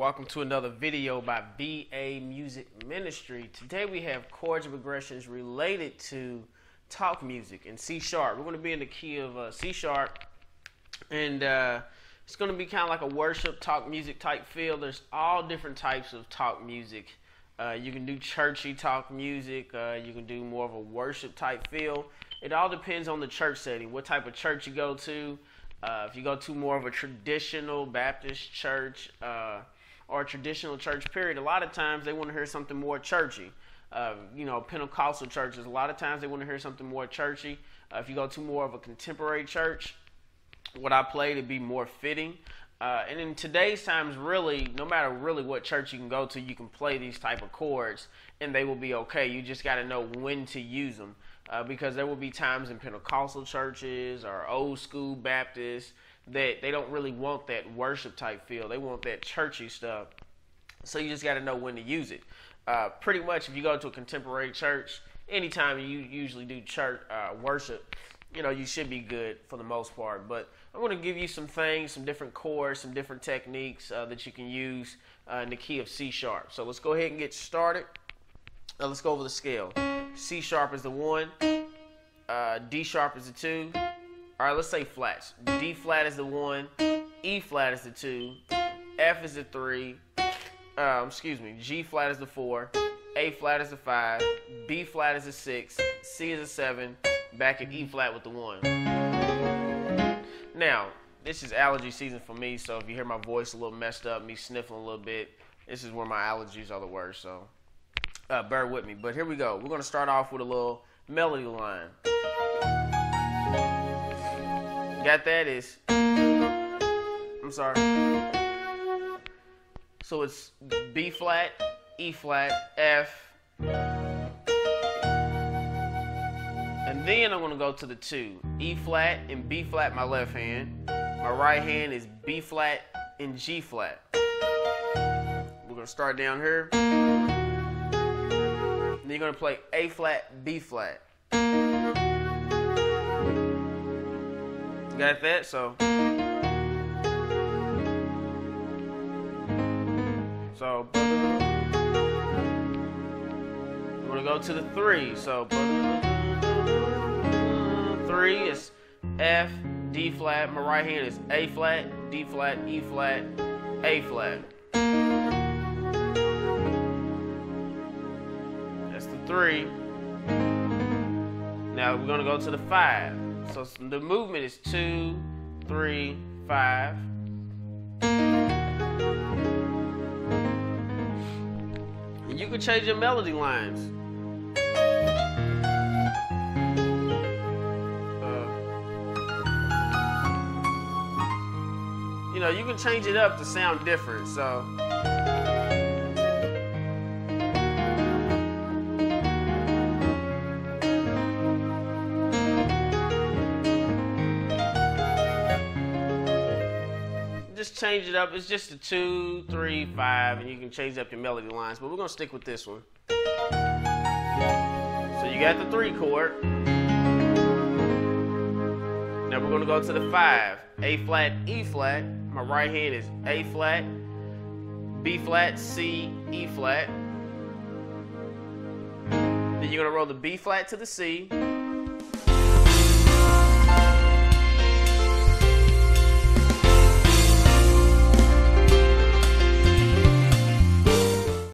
Welcome to another video by VA Music Ministry. Today we have chords progressions related to talk music and C sharp. We're going to be in the key of uh, C sharp, and uh, it's going to be kind of like a worship talk music type feel. There's all different types of talk music. Uh, you can do churchy talk music. Uh, you can do more of a worship type feel. It all depends on the church setting, what type of church you go to. Uh, if you go to more of a traditional Baptist church uh, or traditional church, period, a lot of times they want to hear something more churchy. Uh, you know, Pentecostal churches, a lot of times they want to hear something more churchy. Uh, if you go to more of a contemporary church, what I play to be more fitting. Uh, and in today's times, really, no matter really what church you can go to, you can play these type of chords, and they will be okay. You just got to know when to use them uh, because there will be times in Pentecostal churches or old school Baptists that they don't really want that worship type feel. They want that churchy stuff. So you just got to know when to use it. Uh, pretty much, if you go to a contemporary church, anytime you usually do church uh, worship, you know you should be good for the most part. But I'm going to give you some things, some different chords, some different techniques uh, that you can use uh, in the key of C sharp. So let's go ahead and get started. Let's go over the scale. C sharp is the one. Uh, D sharp is the two. All right, let's say flats. D flat is the one. E flat is the two. F is the three. Um, excuse me. G flat is the four. A flat is the five. B flat is the six. C is a seven. Back at E flat with the one. Now, this is allergy season for me, so if you hear my voice a little messed up, me sniffling a little bit, this is where my allergies are the worst. So uh, bear with me. But here we go. We're going to start off with a little melody line. Got that is, I'm sorry. So it's B flat, E flat, F. And then I'm to go to the two. E flat and B flat, my left hand. My right hand is B flat and G flat. We're to start down here. Then you're to play A flat, B flat. Got that? So. So. We're to go to the three. So. Three is F, D flat. My right hand is A flat, D flat, E flat, A flat. Three. Now we're gonna go to the five. So the movement is two, three, five. And you can change your melody lines. Uh, you know, you can change it up to sound different. So. Change it up. It's just a two, three, five, and you can change up your melody lines. But we're gonna stick with this one. So you got the three chord. Now we're gonna go to the five. A flat, E flat. My right hand is A flat, B flat, C, E flat. Then you're gonna roll the B flat to the C.